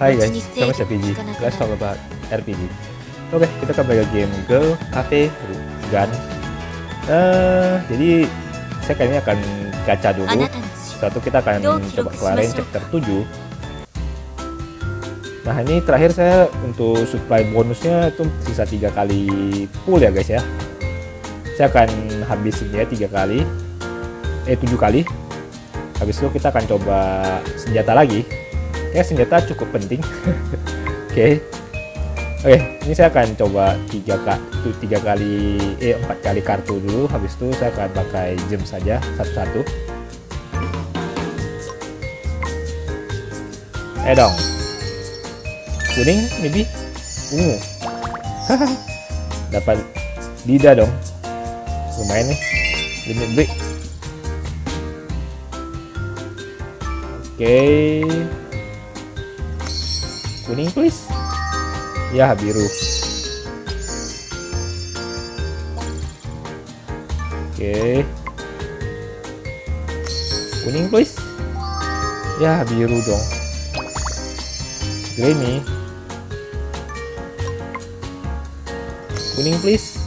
Hai guys, sama RPG. Let's talk about RPG. Oke, kita kembali ke game Girl Cafe Gun. Uh, jadi saya kayaknya akan gacha dulu. Satu kita akan coba kelarin chapter 7. Nah ini terakhir saya untuk supply bonusnya itu sisa tiga kali full ya guys ya. Saya akan habisin ya tiga kali, eh tujuh kali. Habis itu kita akan coba senjata lagi. Ya senjata cukup penting. Oke. Oke, okay, ini saya akan coba tiga kali, tiga kali, eh empat kali kartu dulu. Habis itu saya akan pakai gem saja satu-satu. Eh dong. Kuning, maybe. Ungu. Dapat lidah dong. Lumayan nih. Limit break. Oke. Kuning please. Ya, biru. Oke. Kuning please. Ya, biru dong. Granny. Kuning please.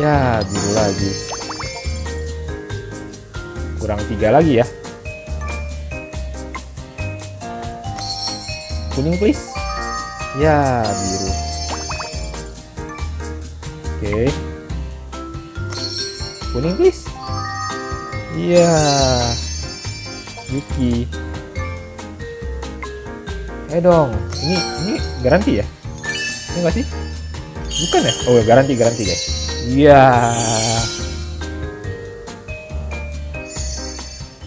Ya, biru lagi. Kurang tiga lagi ya. Kuning please. Ya, biru. Oke. Kuning please. Iya. Yuki. Eh dong, ini ini garansi ya? Ini enggak sih? Bukan ya? Oh, garansi garansi guys. Iya.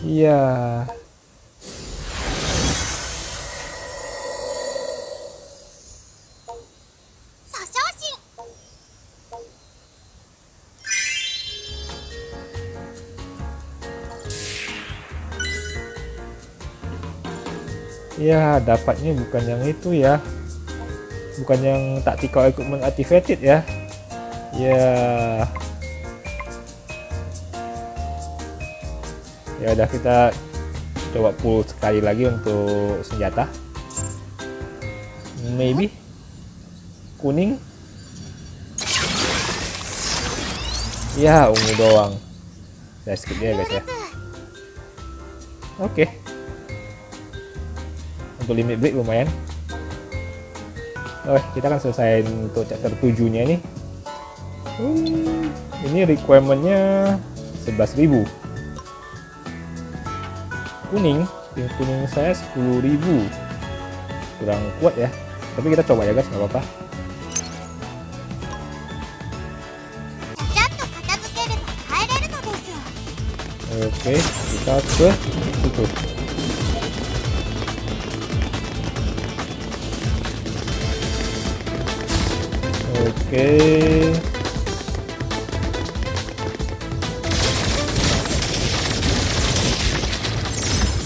Iya. Ya, dapatnya bukan yang itu ya. Bukan yang tactical equipment activated ya. Ya. Ya udah kita coba pull sekali lagi untuk senjata. Maybe kuning. Ya, ungu doang. Saya skip ya guys ya. Oke. Okay untuk limit break lumayan. Oke, kita akan selesai untuk chapter 7 nya nih hmm, ini requirementnya 11.000 kuning yang kuning saya 10.000 kurang kuat ya tapi kita coba ya guys nggak apa-apa. Oke, kita ke situ. Oke.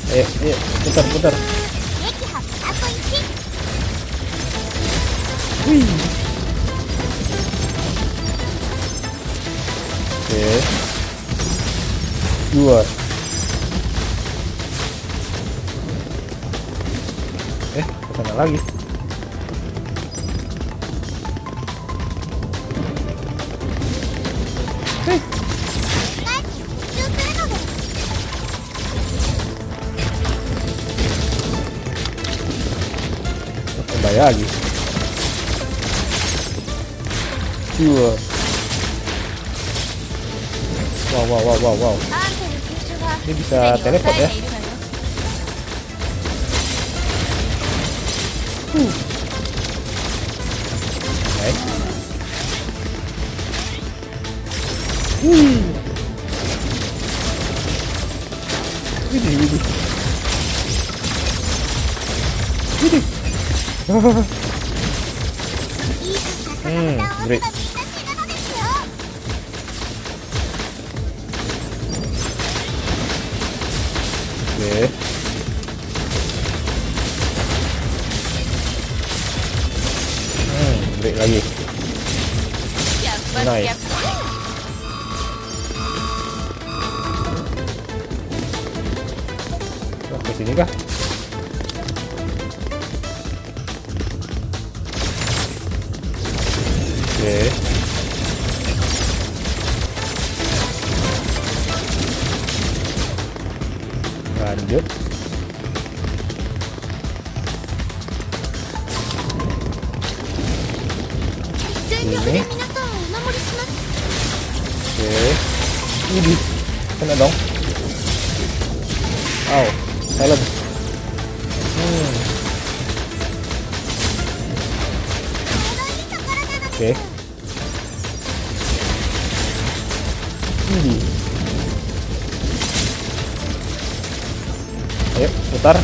Ayo, ayo, putar, putar. Wih. Oke. Dua. Eh, ke sana lagi. Lagi. Dua. Wow wow wow wow wow. Ini bisa teleport ya? Nice. Wih. Hmm, great. Oke. Okay. Hmm, great lagi. Nice. Oh, ke sini kah? Oke. Lanjut. Ini. Oke. Ini kena dong. Oh, silent. Hmm. Oke. Ini. Putar.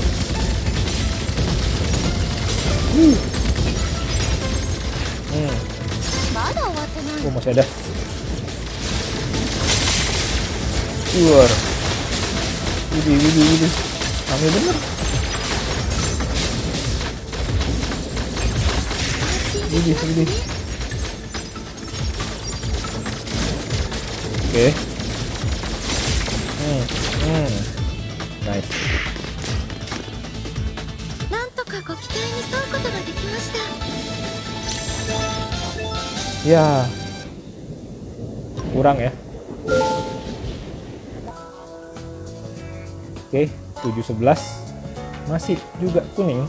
Hmm. Hmm. Oh, masih ada. Keluar. Widih, widih, widih. Rame bener. Widih, widih. Oke. Hmm, hmm. Nice なんとかご期待に沿うことができました Ya. Kurang ya. Oke, 711 masih juga kuning.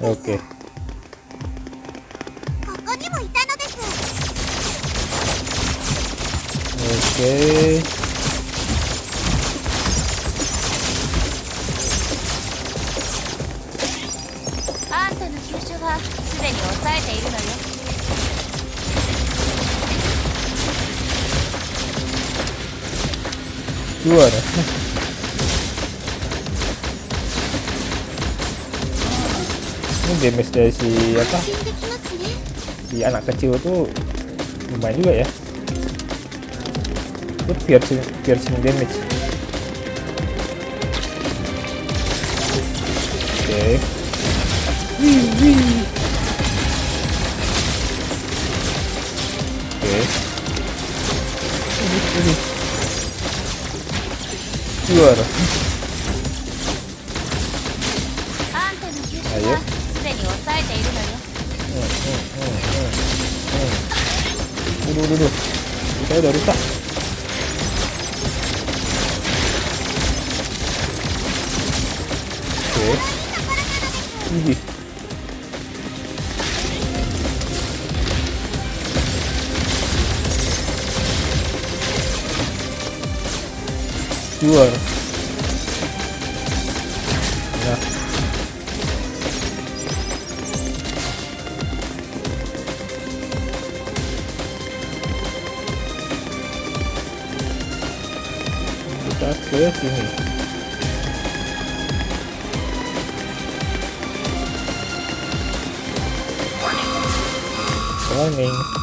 名付 ければ帰れるのです Oke. ここにもいたのです Oke. Keluar. Ini damage dari si apa? 安心できますね Si anak kecil tuh lumayan juga ya. Itu piercing, piercing damage. Oke. wih wih oke juara ayo Duh, duh, duh. Kita udah rusak. Oke. Okay. sua. Tá canto, gente. Homem.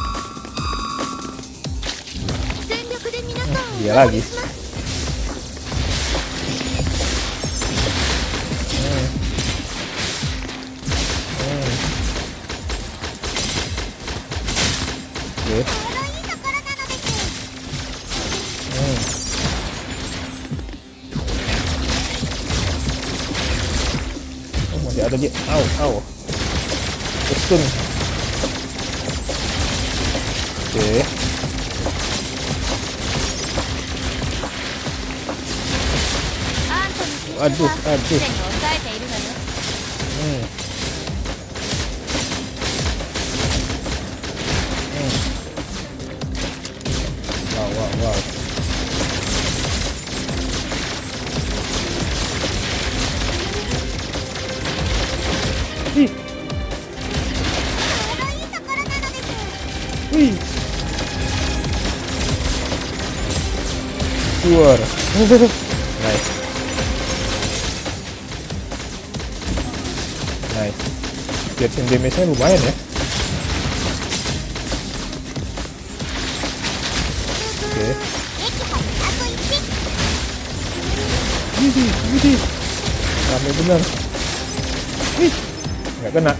Oke. ちょうどいいところなのです Hmm. Oh, masih ada dia. Au, au. Stun. Oke.あんたの急所はあどうあどうすでに抑えているのよ Hmm. Hmm. うどいいところなのです wih. Keluar. nice. Nice. Piercing damage-nya lumayan ya. Oke. 駅まであと1 Widih, widih. Rame bener. Wih, nggak kena.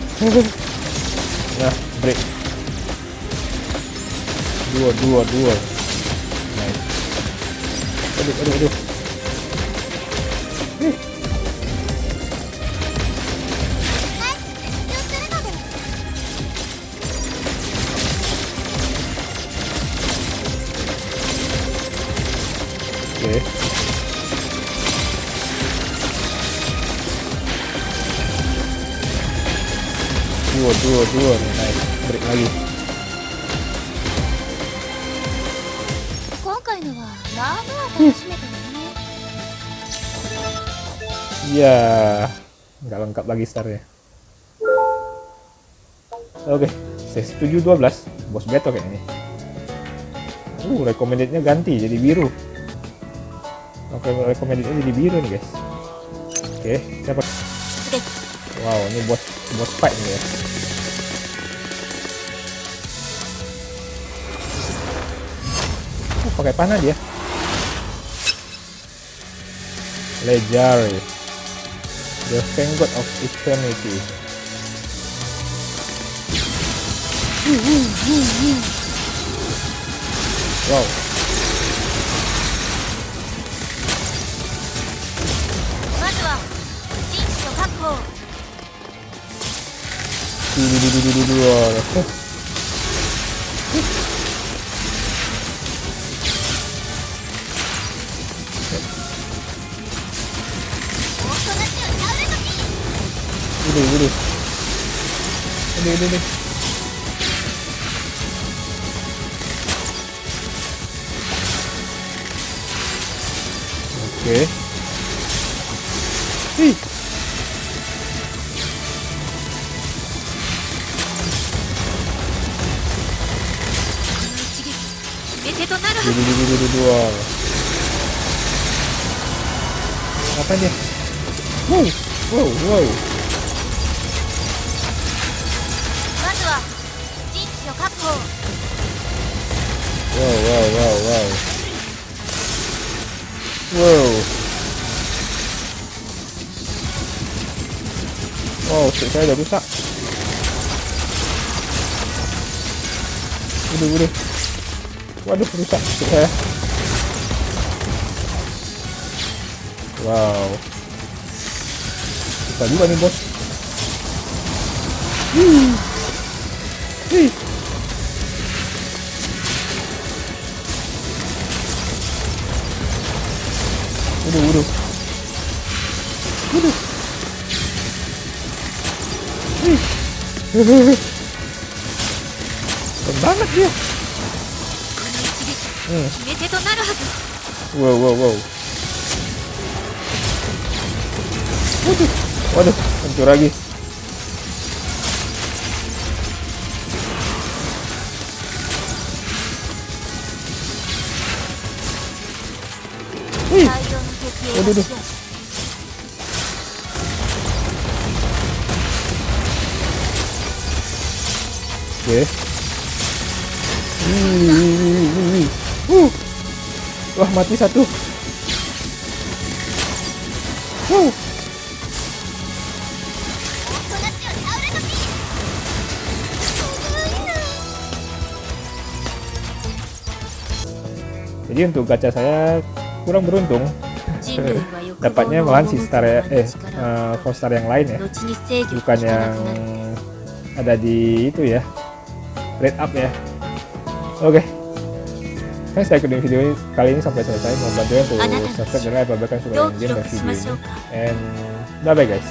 Nah break. Dua dua dua. Nice. Aduh aduh aduh. Okay. duo duo duo. Nih naik break lagi. hmm. ya nggak lengkap lagi starnya oke okay. saya setuju 12 bos beto kayaknya. Nih uh recommendednya ganti jadi biru. Oke okay, recommendednya jadi biru nih guys. Oke okay, siapa wow ini bos bos fight nih ya. Oh, pakai panah dia. Legendary. The Vanguard of Eternity. Wow. Udah, udah. Udah, udah, udah. Oke. Ih. dua. Apa dia? Wow wow wow. Wow wow wow wow. Wow. Wow saya udah rusak. Udah udah. Waduh, rusak saya. Wow. Susah juga nih, bos. Wih. Waduh, waduh. Waduh. Wih. Keren banget dia. この一撃 Hmm. 決め手となるはず Wow, wow, wow. Waduh. Waduh, hancur lagi. Wih. 大量の敵おどどを押し寄せ Oke. Wih, wih, wih, wih, wih. Uh. Wah, mati satu. Uh. Jadi untuk gacha saya kurang beruntung. Dapatnya malah si star ya, eh uh, star yang lain ya. Bukan yang ada di itu ya. Red up ya. Oke. Okay. Oke, saya kedua video ini, kali ini sampai selesai. Mohon bantuan untuk subscribe dan like, bagikan suka video dan. And bye bye guys.